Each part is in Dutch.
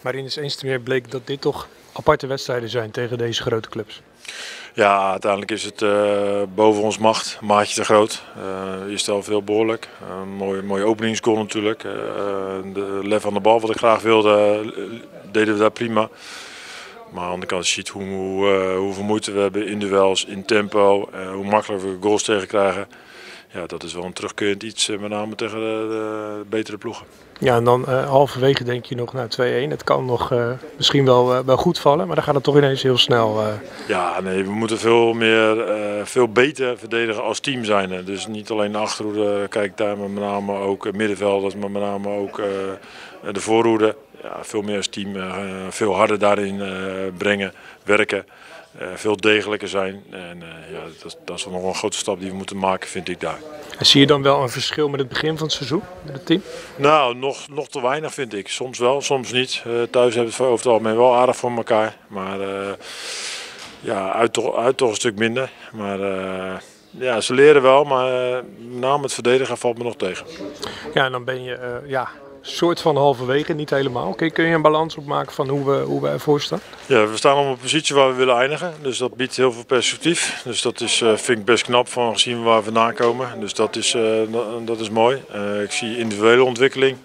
Maar in eens te meer bleek dat dit toch aparte wedstrijden zijn tegen deze grote clubs. Ja, uiteindelijk is het uh, boven ons macht. Maatje te groot. Uh, je stelt veel behoorlijk. Een mooie, mooie openingsgoal natuurlijk. De lef aan de bal wat ik graag wilde, deden we daar prima. Maar aan de andere kant ziet hoe, hoe, hoeveel moeite we hebben in duels, in tempo. hoe makkelijk we goals tegen krijgen ja, dat is wel een terugkerend iets, eh, met name tegen de, betere ploegen. Ja, en dan uh, halverwege denk je nog naar 2-1. Het kan nog uh, misschien wel, uh, wel goed vallen, maar dan gaat het toch ineens heel snel. Ja, nee, we moeten veel meer, veel beter verdedigen als team zijn. Dus niet alleen de achterhoede, kijk daar, maar met name ook middenvelders, maar met name ook de voorhoede. Ja, veel meer als team, veel harder daarin brengen, werken. Uh, veel degelijker zijn. En uh, ja, dat, dat, is nog een grote stap die we moeten maken, vind ik daar. En zie je dan wel een verschil met het begin van het seizoen, met het team? Nou, nog, nog te weinig vind ik. Soms wel, soms niet. Uh, thuis hebben we het over het algemeen wel aardig voor elkaar. Maar ja, uit toch, uit toch een stuk minder. Maar ja, ze leren wel, maar met name het verdedigen valt me nog tegen. Ja, en dan ben je ja, soort van halverwege, niet helemaal. Kun je, kun je een balans opmaken van hoe we, hoe we ervoor staan? Ja, we staan op een positie waar we willen eindigen. Dus dat biedt heel veel perspectief. Dus dat is, uh, vind ik best knap van gezien waar we vandaan komen. Dus dat is, uh, dat, is mooi. Uh, ik zie individuele ontwikkeling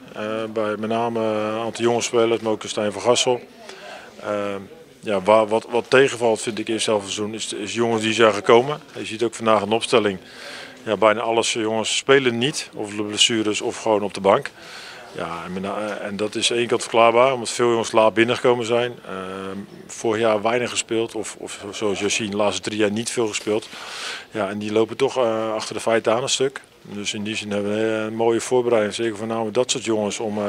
bij met name een aantal jonge spelers, maar ook Stijn van Gassel. ja, waar, wat, wat tegenvalt vind ik in zelf seizoen is, is jongens die zijn gekomen. Je ziet ook vandaag een opstelling. Ja, bijna alles jongens spelen niet, of blessures of gewoon op de bank. Ja, en, en dat is één kant verklaarbaar, omdat veel jongens laat binnengekomen zijn. Uh, vorig jaar weinig gespeeld, of, of zoals je ziet, de laatste drie jaar niet veel gespeeld. Ja, en die lopen toch uh, achter de feiten aan een stuk. Dus in die zin hebben we een mooie voorbereiding, zeker voor name dat soort jongens, om,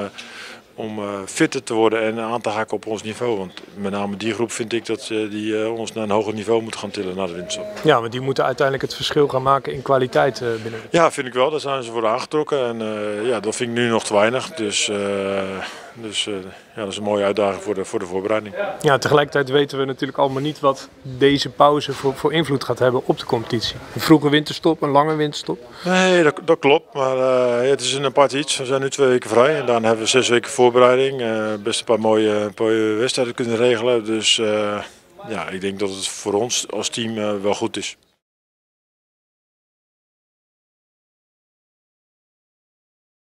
om uh, fitter te worden en aan te haken op ons niveau. Want met name die groep vind ik dat uh, die uh, ons naar een hoger niveau moeten gaan tillen naar de winterstop. Ja, maar die moeten uiteindelijk het verschil gaan maken in kwaliteit binnen. Ja, vind ik wel. Daar zijn ze voor aangetrokken. En ja, dat vind ik nu nog te weinig. Dus dus uh, ja, dat is een mooie uitdaging voor de, voor de voorbereiding. Ja, tegelijkertijd weten we natuurlijk allemaal niet wat deze pauze voor, voor invloed gaat hebben op de competitie. Een vroege winterstop, een lange winterstop? Nee, dat, dat klopt. Maar uh, het is een apart iets. We zijn nu twee weken vrij en dan hebben we zes weken voorbereiding. Uh, best een paar mooie, mooie wedstrijden kunnen regelen. Dus ja, ik denk dat het voor ons als team wel goed is.